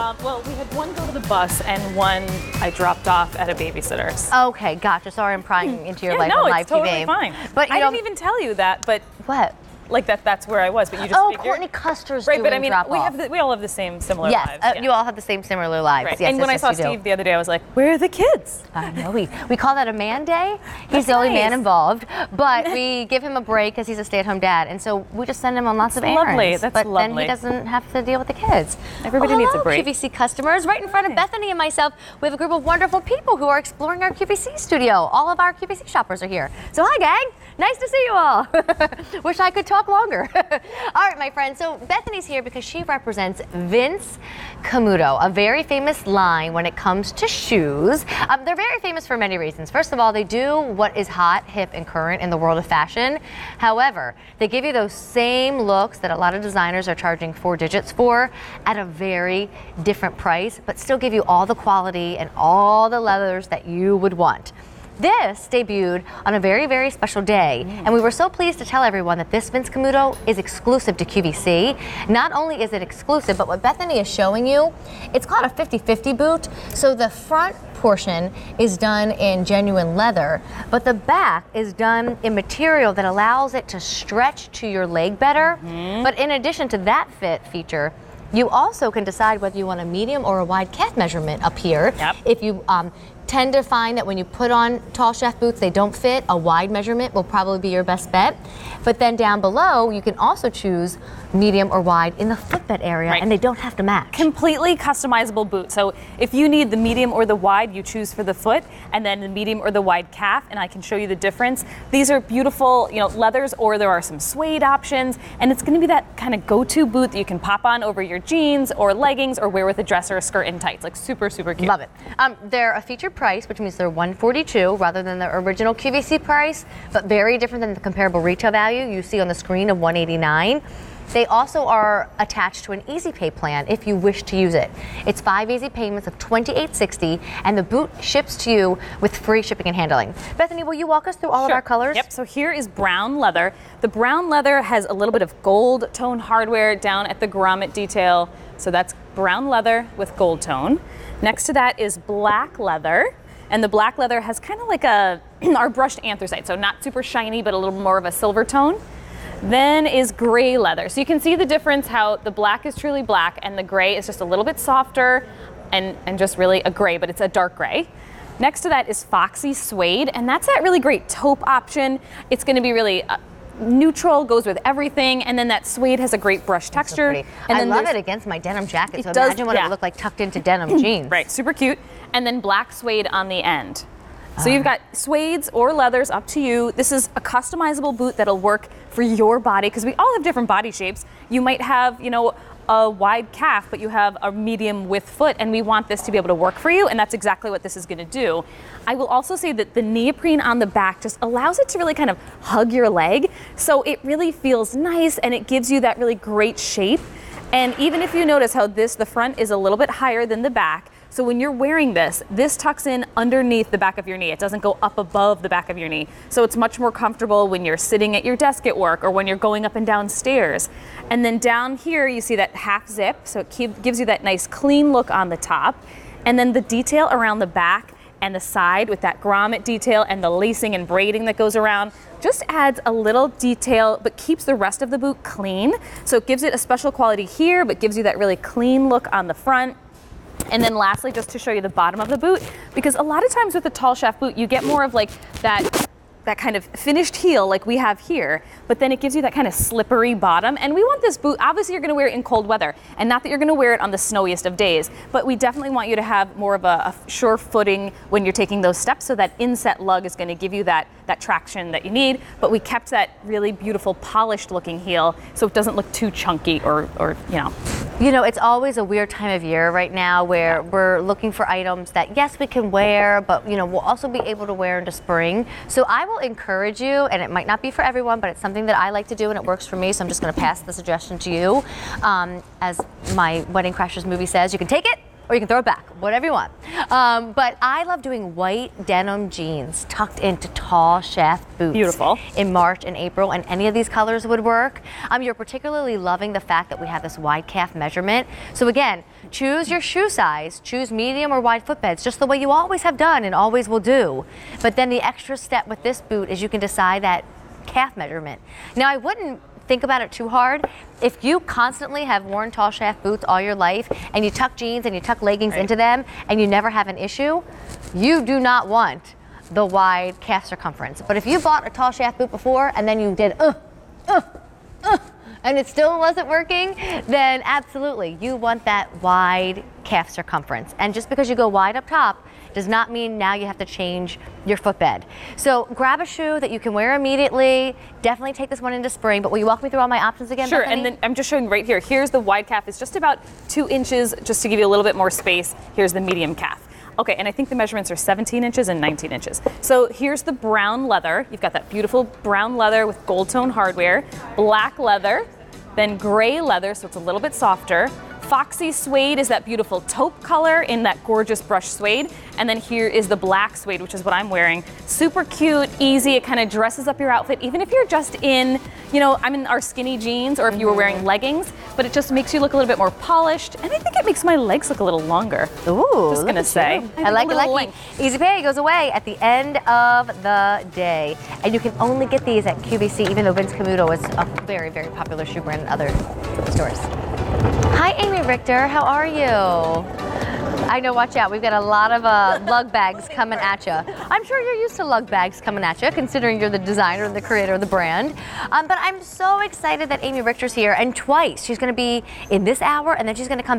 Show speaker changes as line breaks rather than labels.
Um, well, we had one go to the bus and one I dropped off at a babysitter's.
Okay, gotcha. Sorry, I'm prying into your
yeah,
life
no, it's totally
TV.
fine.
But
I
know,
didn't even tell you that, but
what?
Like that that's where I was. But you just
Oh,
figured.
Courtney Custer's
Right, but I mean, we have the, we all have the same similar
Yes,
lives.
uh,
yeah.
you all have the same similar lives.
Right.
Yes,
and
yes,
when I saw
you do.
Steve the other day, I was like, "Where are the kids?"
I know we, we call that a man day. He's
That's
the only man involved, but we give him a break because he's a stay-at-home dad, and so we just send him on lots of
That's
errands.
lovely. That's
but then he doesn't have to deal with the kids.
Everybody
Well,
needs a break.
QVC customers, right in front of Bethany and myself, we have a group of wonderful people who are exploring our QVC studio. All of our QVC shoppers are here. So hi, gang. Nice to see you all. Wish I could talk longer. all right, my friends. So Bethany's here because she represents Vince Camuto, a very famous line when it comes to shoes. Um, they're very famous for many reasons. First of all, they do what is hot, hip, and current in the world of fashion. However, they give you those same looks that a lot of designers are charging four digits for at a very different price, but still give you all the quality and all the leathers that you would want. This debuted on a very, very special day, and we were so pleased to tell everyone that this Vince Camuto is exclusive to QVC. Not only is it exclusive, but what Bethany is showing you, it's called a 50-50 boot. So the front portion is done in genuine leather, but the back is done in material that allows it to stretch to your leg better. But in addition to that fit feature, you also can decide whether you want a medium or a wide calf measurement up here.
Yep.
If you um, tend to find that when you put on tall shaft boots, they don't fit, a wide measurement will probably be your best bet. But then down below, you can also choose medium or wide in the footbed area,
Right.
and they don't have to match.
completely customizable boot. So if you need the medium or the wide, you choose for the foot, and then the medium or the wide calf, and I can show you the difference. These are beautiful, you know, leathers, or there are some suede options, and it's going to be that kind of go-to boot that you can pop on over your jeans or leggings, or wear with a dress or a skirt and tights. Like super, super cute.
Love it. Um, they're a featured price, which means they're 142 rather than the original QVC price, but very different than the comparable retail value you see on the screen of 189. They also are attached to an easy pay plan if you wish to use it. It's five easy payments of 28.60, and the boot ships to you with free shipping and handling. Bethany, will you walk us through all of our colors?
Yep. So here is brown leather. The brown leather has a little bit of gold tone hardware down at the grommet detail. So that's brown leather with gold tone. Next to that is black leather. And the black leather has kind of like a our brushed anthracite, so not super shiny, but a little more of a silver tone. Then is gray leather. So you can see the difference how the black is truly black and the gray is just a little bit softer and, and just really a gray, but it's a dark gray. Next to that is Foxy Suede, and that's that really great taupe option. It's going to be really uh, neutral, goes with everything, and then that suede has a great brush texture.
pretty.
and
I love it against my denim jacket.
It
So
does-
imagine what it
yeah.
would look like tucked into denim jeans.
Right, super cute. And then black suede on the end. So you've ah. got suedes or leathers up to you. This is a customizable boot that'll work for your body because we all have different body shapes. You might have, you know, a wide calf, but you have a medium width foot, and we want this to be able to work for you, and that's exactly what this is going to do. I will also say that the neoprene on the back just allows it to really kind of hug your leg, so it really feels nice and it gives you that really great shape. And even if you notice how this, the front is a little bit higher than the back, so when you're wearing this, this tucks in underneath the back of your knee. It doesn't go up above the back of your knee. So it's much more comfortable when you're sitting at your desk at work or when you're going up and down stairs. And then down here, you see that half zip. So it keep, gives you that nice clean look on the top. And then the detail around the back and the side with that grommet detail and the lacing and braiding that goes around just adds a little detail but keeps the rest of the boot clean. So it gives it a special quality here but gives you that really clean look on the front. And then lastly, just to show you the bottom of the boot, because a lot of times with a tall shaft boot, you get more of like that that kind of finished heel like we have here, but then it gives you that kind of slippery bottom. And we want this boot, obviously you're gonna wear it in cold weather, and not that you're gonna wear it on the snowiest of days, but we definitely want you to have more of a, a sure footing when you're taking those steps, so that inset lug is gonna give you that, that traction that you need, but we kept that really beautiful polished looking heel, so it doesn't look too chunky or, or you know.
You know, it's always a weird time of year right now where we're looking for items that, yes, we can wear, but, you know, we'll also be able to wear into spring. So I will encourage you, and it might not be for everyone, but it's something that I like to do and it works for me. So I'm just going to pass the suggestion to you. Um, as my Wedding Crashers movie says, you can take it or you can throw it back, whatever you want. Um, but I love doing white denim jeans tucked into tall shaft boots.
Beautiful.
In March and April, and any of these colors would work. Um, you're particularly loving the fact that we have this wide calf measurement. So again, choose your shoe size, choose medium or wide footbeds, just the way you always have done and always will do. But then the extra step with this boot is you can decide that calf measurement. Now I wouldn't think about it too hard. If you constantly have worn tall shaft boots all your life and you tuck jeans and you tuck leggings
Right.
into them and you never have an issue, you do not want the wide calf circumference. But if you bought a tall shaft boot before and then you did uh, uh, uh, and it still wasn't working, then absolutely you want that wide calf circumference. And just because you go wide up top does not mean now you have to change your footbed. So grab a shoe that you can wear immediately. Definitely take this one into spring. But will you walk me through all my options again?
Sure,
Bethany?
and then I'm just showing right here. Here's the wide calf. It's just about two inches, just to give you a little bit more space. Here's the medium calf. Okay, and I think the measurements are 17 inches and 19 inches. So here's the brown leather. You've got that beautiful brown leather with gold tone hardware, black leather, then gray leather, so it's a little bit softer. Foxy suede is that beautiful taupe color in that gorgeous brush suede. And then here is the black suede, which is what I'm wearing. Super cute, easy. It kind of dresses up your outfit, even if you're just in, you know, I'm in our skinny jeans or if you were mm-hmm. wearing leggings, but it just makes you look a little bit more polished. And I think it makes my legs look a little longer.
Ooh,
Just gonna say. I
I, like it, like
length.
Easy Pay goes away at the end of the day. And you can only get these at QVC, even though Vince Camuto is a very, very popular shoe brand in other stores. Hi, Amy Richter. How are you? I know, watch out. We've got a lot of uh, lug bags coming at you. I'm sure you're used to lug bags coming at you, considering you're the designer and the creator of the brand. Um, but I'm so excited that Amy Richter's here, and twice. She's going to be in this hour, and then she's going to come back.